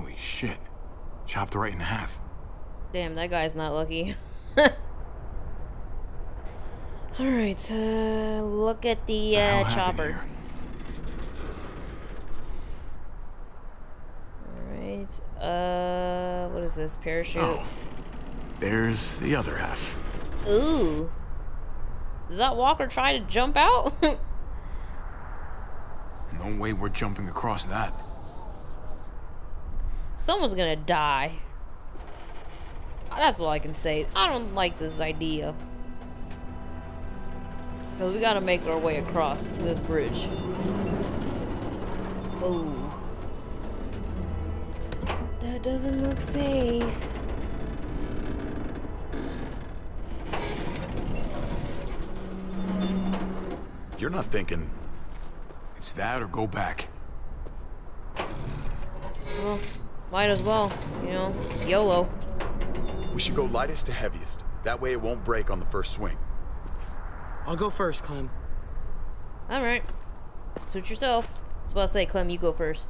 Holy shit. Chopped right in half. Damn, that guy's not lucky. Alright, uh, look at the uh, chopper. Alright, uh, what is this? Parachute? Oh. There's the other half. Ooh. Did that walker try to jump out? No way we're jumping across that. Someone's gonna die. That's all I can say. I don't like this idea. Because we gotta make our way across this bridge. Oh. That doesn't look safe. You're not thinking. It's that or go back. Well, might as well, you know, YOLO. We should go lightest to heaviest. That way it won't break on the first swing. I'll go first, Clem. Alright. Suit yourself. I was about to say, Clem, you go first.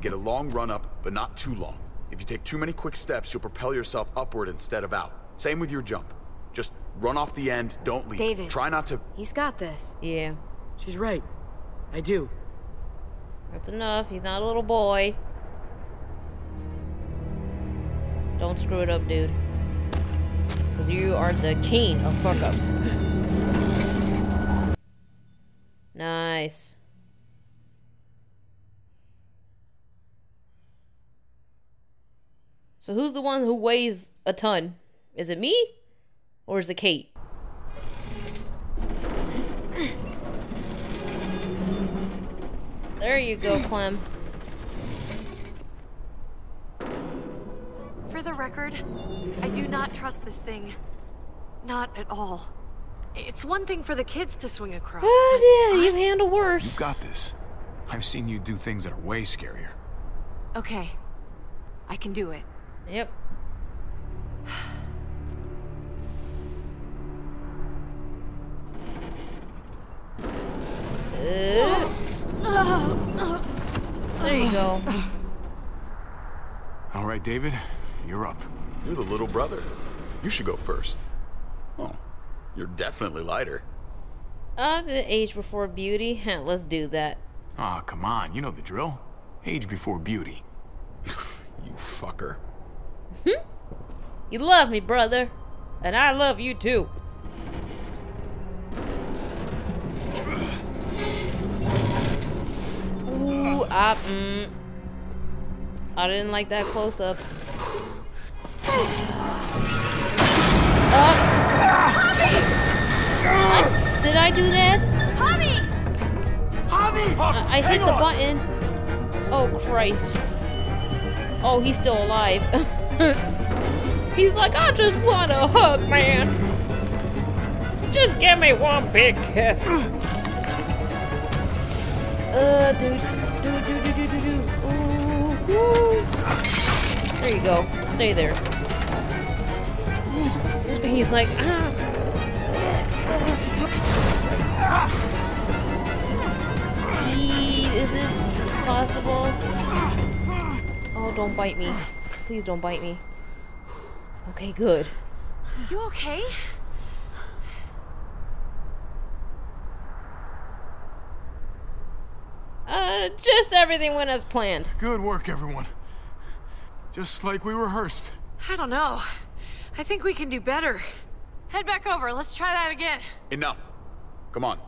Get a long run up, but not too long. If you take too many quick steps, you'll propel yourself upward instead of out. Same with your jump. Just run off the end, don't leave. David. Try not to. He's got this. Yeah. She's right. I do. That's enough. He's not a little boy. Don't screw it up, dude. Because you are the king of fuck ups. Nice. So who's the one who weighs a ton? Is it me? Or is it Kate? There you go, Clem. For the record, I do not trust this thing. Not at all. It's one thing for the kids to swing across. Oh, but yeah, you handle worse. You worse. got this. I've seen you do things that are way scarier. Okay. I can do it. Yep. You go. All right, David, you're up. You're the little brother. You should go first. Oh, you're definitely lighter. Uh, the age before beauty. Let's do that. Ah, come on, you know the drill. Age before beauty. You fucker. You love me, brother. And I love you too. I, mm, I didn't like that close up. Uh, I, did I do that? Tommy! I, I hit the button. Oh, Christ. Oh, he's still alive. he's like, I just want a hug, man. Just give me one big kiss. Uh, dude. Do, do, do, do, do, do. Ooh, woo. There you go. Stay there. He's like, ah. Is this possible? Oh, don't bite me. Please don't bite me. Okay, good. You okay? Uh, just everything went as planned. Good work, everyone. Just like we rehearsed. I don't know. I think we can do better. Head back over. Let's try that again. Enough. Come on.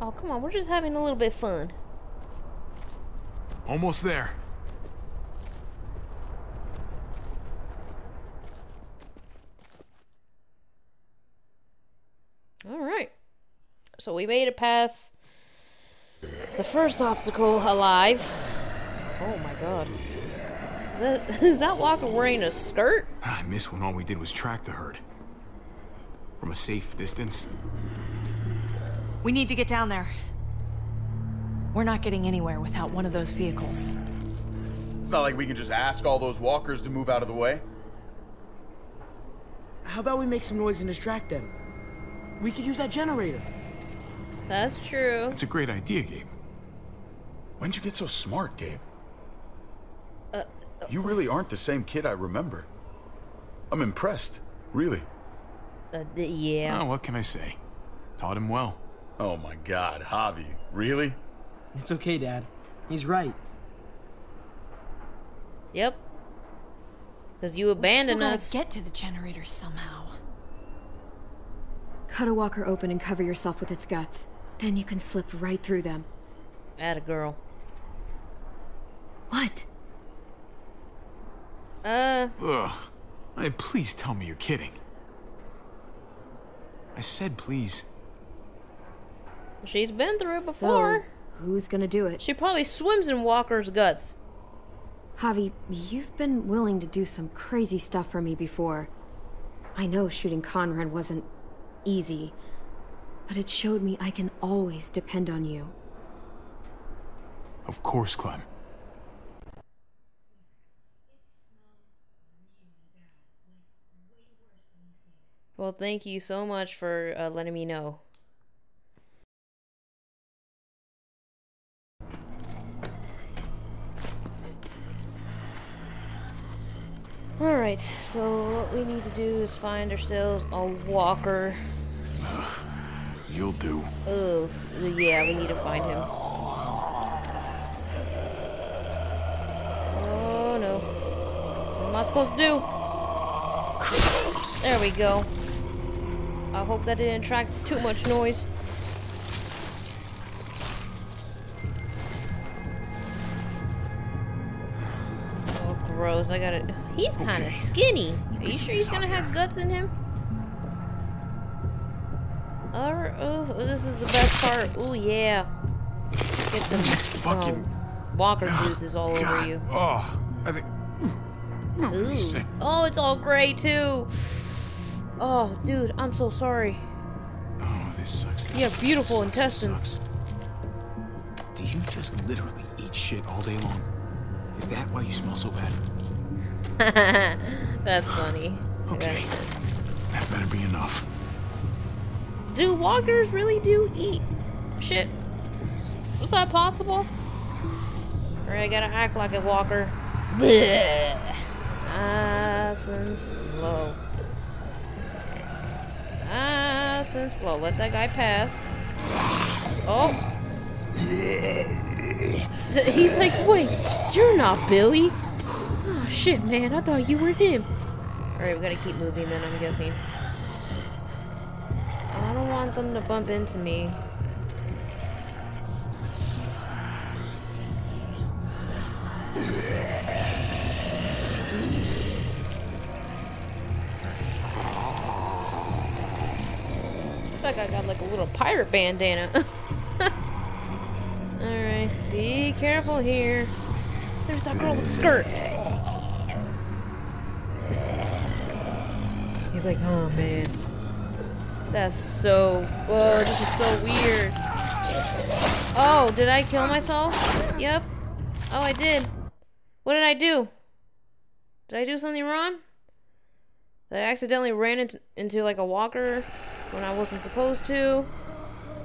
Oh, come on, we're just having a little bit of fun. Almost there. All right. So we made it past the first obstacle alive. Oh my god. Is that, is that Walker wearing a skirt? Ah, I miss when all we did was track the herd. From a safe distance. We need to get down there. We're not getting anywhere without one of those vehicles. It's not like we can just ask all those walkers to move out of the way. How about we make some noise and distract them? We could use that generator. That's true. It's a great idea, Gabe. When'd you get so smart, Gabe? You really aren't the same kid I remember. I'm impressed, really. Uh, yeah. Oh, what can I say? Taught him well. Oh my god, Javi, really? It's okay, Dad. He's right. Yep. Because you abandoned Still gotta us. get to the generator somehow. Cut a walker open and cover yourself with its guts. Then you can slip right through them. Add a girl. What? Uh, Ugh. Hey, please tell me you're kidding. I said please. she's been through it before. So, who's gonna do it? She probably swims in Walker's guts. Javi, you've been willing to do some crazy stuff for me before. I know shooting Conrad wasn't easy, but it showed me I can always depend on you. Of course, Clem. Well, thank you so much for uh, letting me know. Alright, so what we need to do is find ourselves a walker. You'll do. Ugh, yeah, we need to find him. Oh no. What am I supposed to do? There we go. I hope that didn't attract too much noise. Oh, gross. I gotta. He's kind of Okay. skinny. Are you sure he's gonna have guts in him? Alright, oh, this is the best part. Oh, yeah. Get the Fucking- um, walker juices all over you. Oh, I think. I'm gonna be Ooh. Oh, it's all gray, too. Oh, dude, I'm so sorry. Oh, this sucks. This You have beautiful sucks, intestines. Do you just literally eat shit all day long? Is that why you smell so bad? That's funny. Okay. That better be enough. Do walkers really do eat shit? Was that possible? Or I gotta act like a walker. Bleh. Nice and slow. Nice and slow. Let that guy pass. Oh. He's like, wait, you're not Billy. Oh shit, man, I thought you were him. Alright, we gotta keep moving then, I'm guessing. I don't want them to bump into me. Like I got like a little pirate bandana. Alright, be careful here. There's that girl with the skirt. He's like, oh man. That's so. Whoa, this is so weird. Oh, did I kill myself? Yep. Oh, I did. What did I do? Did I do something wrong? Did I accidentally ran into, into like a walker when I wasn't supposed to?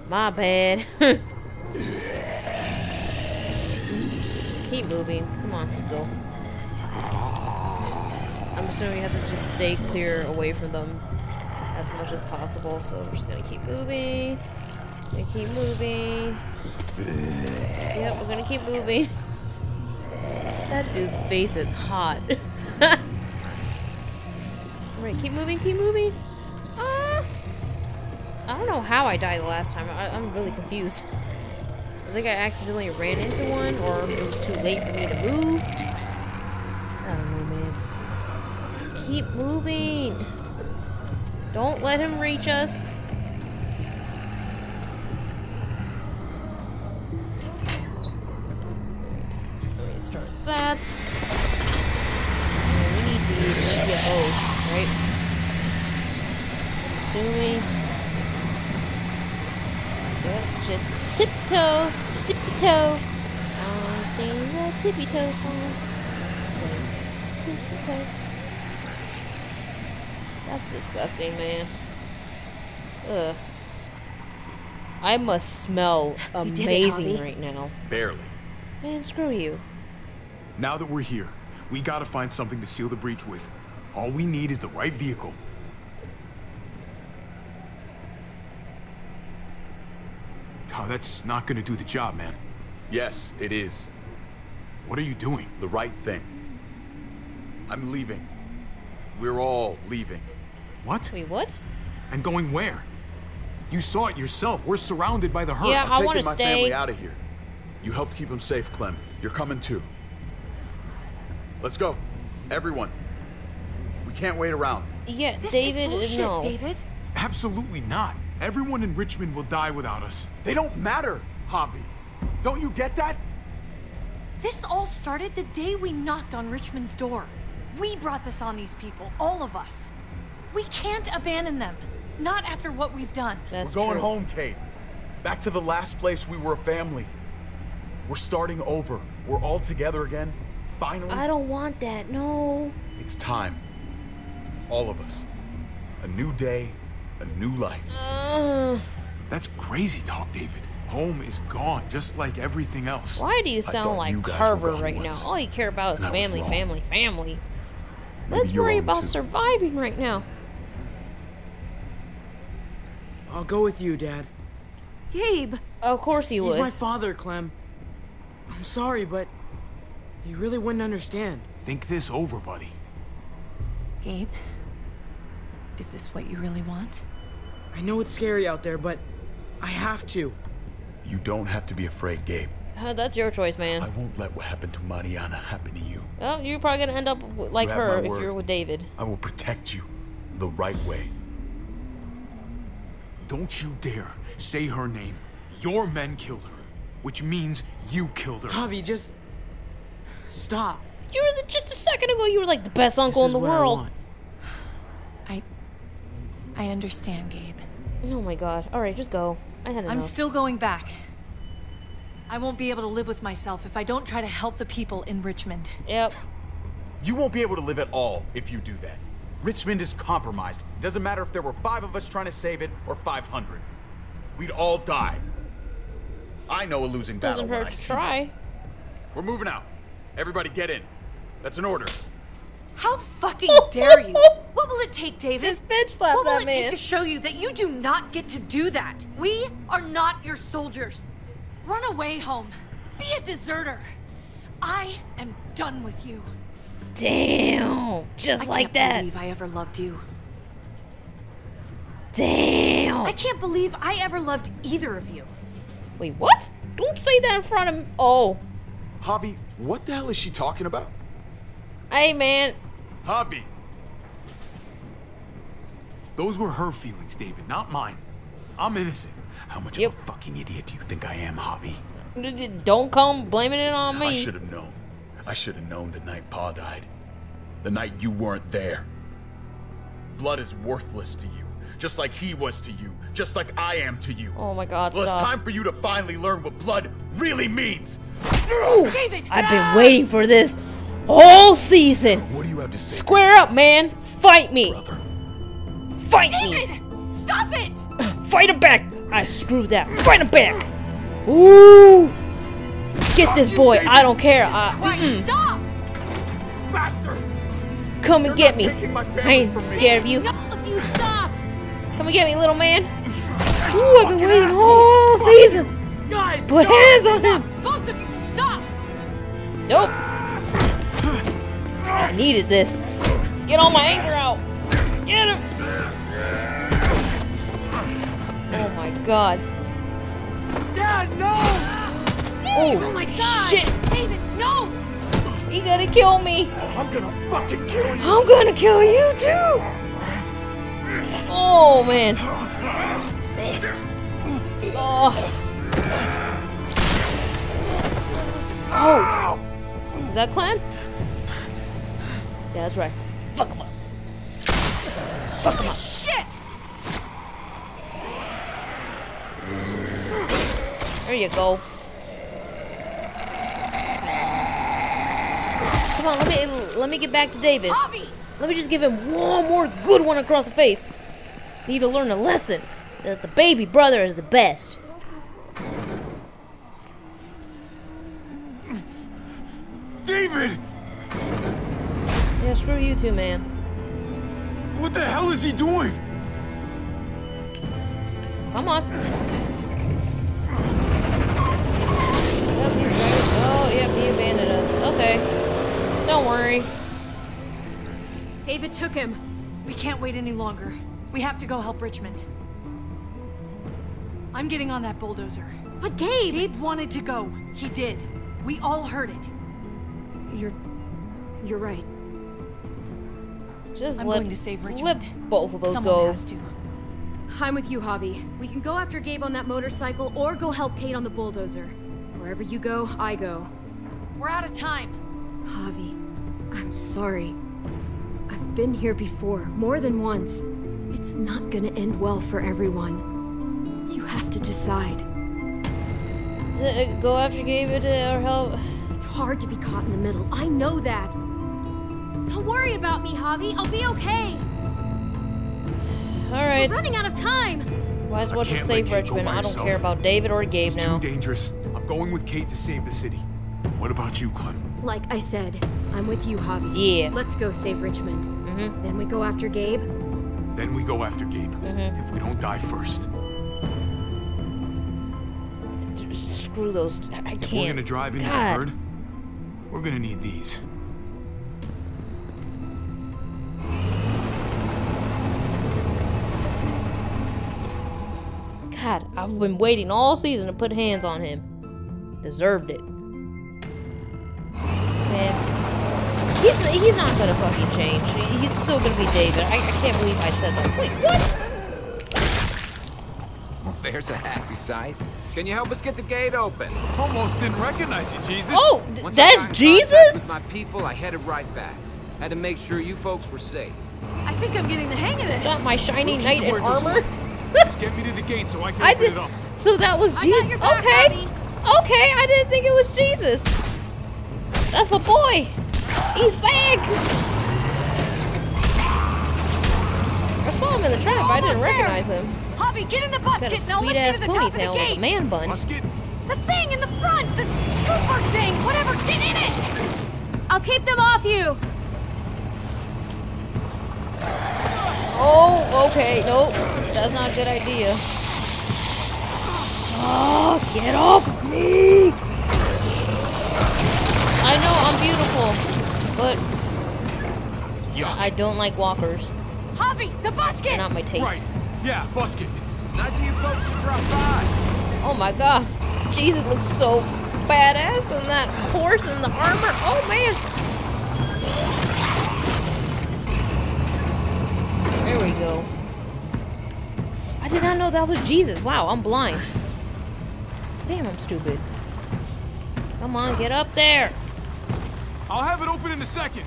My bad. Keep moving. Come on, let's go. I'm assuming you have to just stay clear away from them as much as possible. So we're just gonna keep moving. Gonna keep moving. Yep, we're gonna keep moving. That dude's face is hot. Alright, keep moving, keep moving. Ah! I don't know how I died the last time. I, I'm really confused. I think I accidentally ran into one, or it was too late for me to move. I don't know, man. Keep moving. Don't let him reach us. Let me start that. And we need to use EPO, right? Assuming. Yep, just tiptoe, tiptoe. toe. I'm singing the tippy toe song. Tippy toe. That's disgusting, man. Ugh. I must smell You did it, amazing right now. Barely. Man, screw you. Now that we're here, We gotta find something to seal the breach with. All we need is the right vehicle. Todd, that's not gonna do the job, man. Yes, it is. What are you doing? The right thing. I'm leaving. We're all leaving. What? Wait, what? And going where? You saw it yourself. We're surrounded by the herd. Yeah, I'm I taking wanna my stay. family out of here. You helped keep them safe, Clem. You're coming too. Let's go. Everyone. We can't wait around. Yeah, This David, is bullshit, no. David. Absolutely not. Everyone in Richmond will die without us. They don't matter, Javi. Don't you get that? This all started the day we knocked on Richmond's door. We brought this on these people, all of us. We can't abandon them. Not after what we've done. That's We're going true. home, Kate. Back to the last place we were a family. We're starting over. We're all together again. Finally. I don't want that. No. It's time. All of us. A new day, a new life. Uh, That's crazy talk, David. Home is gone, just like everything else. why do you sound thought like you guys Carver right once. now? All you care about is And family, family, family. Maybe Let's worry about too. surviving right now. I'll go with you, Dad. Gabe! Of course you He's would. my father, Clem. I'm sorry, but you really wouldn't understand. Think this over, buddy. Gabe, is this what you really want? I know it's scary out there, but I have to. You don't have to be afraid, Gabe. Uh, that's your choice, man. I won't let what happened to Mariana happen to you. Well, you're probably gonna end up like You her if word. you're with David. I will protect you the right way. Don't you dare say her name. Your men killed her, which means you killed her. Javi, just stop. You were the, just a second ago. You were like the best uncle This in is the what I world. want. I. I understand, Gabe. Oh my god. All right, just go. I had enough. I'm still going back. I won't be able to live with myself if I don't try to help the people in Richmond. Yep. You won't be able to live at all if you do that. Richmond is compromised. It doesn't matter if there were five of us trying to save it or 500. We'd all die. I know a losing battle Doesn't hurt to try. We're moving out. Everybody get in. That's an order. How fucking dare you? What will it take, David? Just bitch slap What will it man. take to show you that you do not get to do that? We are not your soldiers. Run away home. Be a deserter. I am done with you. Damn. Just I like can't believe I ever loved you. Damn. I can't believe I ever loved either of you. Wait, what? Don't say that in front of me. Oh. Javi, what the hell is she talking about? Hey, man. Javi. Those were her feelings, David, not mine. I'm innocent. How much Yep. of a fucking idiot do you think I am, Javi? Don't come blaming it on me. I should have known. I should have known the night Pa died. The night you weren't there. Blood is worthless to you, just like he was to you, just like I am to you. Oh my god, well, it's time for you to finally learn what blood really means. David! I've been waiting for this whole season. What do you have to say? Square up, man. Fight me. brother. Fight me. David! Stop it! Fight him back. I screwed that. Fight him back. Ooh. Get this boy. I don't care. Uh, Christ, mm-mm. stop! Bastard! Come and get me. I ain't from me. scared of you. No, if you stop! Come and get me, little man. Ooh, I've been waiting all season. Guys, Put hands on him. Both of you, stop! Nope. I needed this. Get all my anger out. Get him. Oh my god. Dad, no! Oh, Oh my god! Shit. David, no! He gonna kill me. I'm gonna fucking kill you. I'm gonna kill you too. Oh man. Oh. Oh. Is that Clem? Yeah, that's right. Fuck him up. Fuck him up. Shit! There you go. Come on, let me let me get back to David. Javi! Let me just give him one more good one across the face. Need to learn a lesson that the baby brother is the best. David! Yeah, screw you too, man. What the hell is he doing? Come on. Don't worry. David took him. We can't wait any longer. We have to go help Richmond. I'm getting on that bulldozer. But Gabe! Gabe wanted to go. He did. We all heard it. You're... you're right. Just I'm let, going to save let Richmond. both of those Someone go. has to. I'm with you, Javi. We can go after Gabe on that motorcycle or go help Kate on the bulldozer. Wherever you go, I go. We're out of time. Javi, sorry. I've been here before, more than once. It's not gonna end well for everyone. You have to decide. To, go after David or help. It's hard to be caught in the middle. I know that. Don't worry about me, Javi. I'll be okay. Alright. We're running out of time. Why as well I just can't let save Kate Richmond. I don't herself. care about David or Gabe It's now. too dangerous. I'm going with Kate to save the city. What about you, Clem? Like I said, I'm with you, Javi. Yeah. Let's go save Richmond. Mm-hmm. Then we go after Gabe. Then we go after Gabe. Mm-hmm. If we don't die first. Screw those. I I If can't. we're gonna drive into the herd, we're gonna need these. God, I've been waiting all season to put hands on him. Deserved it. He's, he's not gonna fucking change. He's still gonna be David. I, I can't believe I said that. Wait, what? There's a happy sight. Can you help us get the gate open? Almost didn't recognize you, Jesus. Oh, th- Once I that's got in contact Jesus? With my people, I headed right back. Had to make sure you folks were safe. I think I'm getting the hang of this. Is that my shiny We'll knight keep in the word to armor? Just get me to the gate so I can I open did. it up. So that was Jesus. Okay. Abby. Okay, I didn't think it was Jesus. That's my boy. He's back. I saw him in the trap. I didn't Almost there. recognize him. Javi, get in the Got a busket. Now sweet let's get to the top of the ponytail with a man bun. Musket? The thing in the front, the scooper thing, whatever. Get in it. I'll keep them off you. Oh, okay. Nope. That's not a good idea. Oh, get off of me! I know I'm beautiful, but Yuck. I don't like walkers. Javi, the They're not my taste. Right. Yeah, busket. Nice of you folks to drop by. Oh my god. Jesus looks so badass in that horse and the armor. Oh man. There we go. I did not know that was Jesus. Wow, I'm blind. Damn, I'm stupid. Come on, get up there. I'll have it open in a second.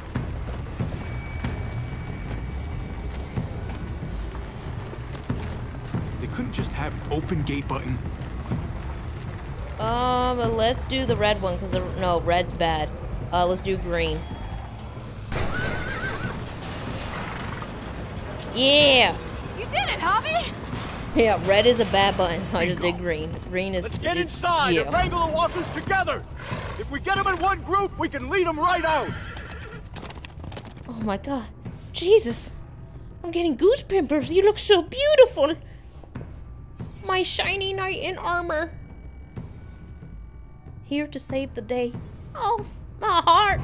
They couldn't just have an open gate button. Um, let's do the red one because the no red's bad. Uh, let's do green. Yeah. You did it, Javi. Yeah, red is a bad button, so I just did green. Green is Let's get inside Yeah. and wrangle the walkers together. If we get them in one group, we can lead them right out. Oh my god. Jesus. I'm getting goose pimpers. You look so beautiful. My shiny knight in armor. Here to save the day. Oh, my heart.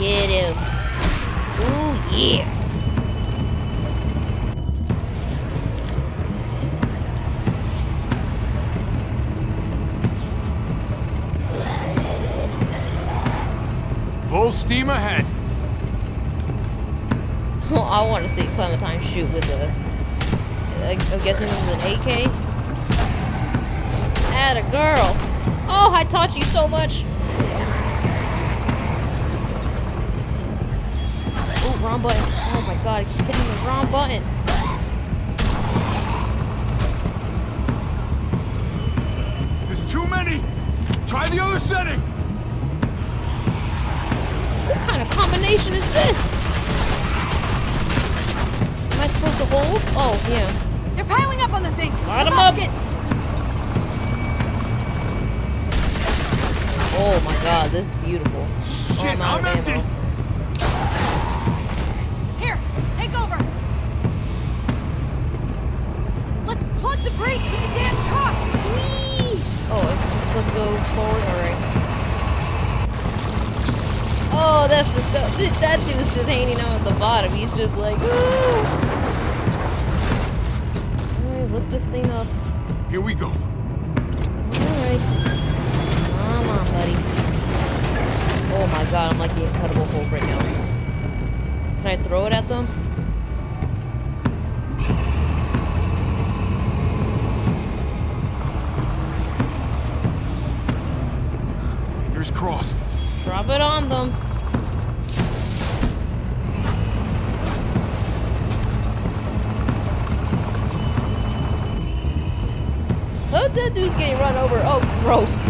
Get him. Ooh, yeah. Full steam ahead. Well, I want to see Clementine shoot with a. I'm guessing this is an AK. Add a girl. Oh, I taught you so much. Oh, wrong button. Oh my god, I keep hitting the wrong button. There's too many. Try the other setting. Kind of is this? Am I supposed to hold? Oh, yeah. They're piling up on the thing. Line the 'em up. Oh my god, this is beautiful. Shit, oh, I'm, I'm empty. Here, take over. Let's plug the bridge with the damn truck. Whee! Oh, it's just supposed to go forward? Alright. Oh, that's disgusting. That dude's just hanging out at the bottom. He's just like, ooh. Alright, lift this thing up. Here we go. Alright. Come on, buddy. Oh my god, I'm like the Incredible Hulk right now. Can I throw it at them? Fingers crossed. Drop it on them. That dude's getting run over. Oh, gross.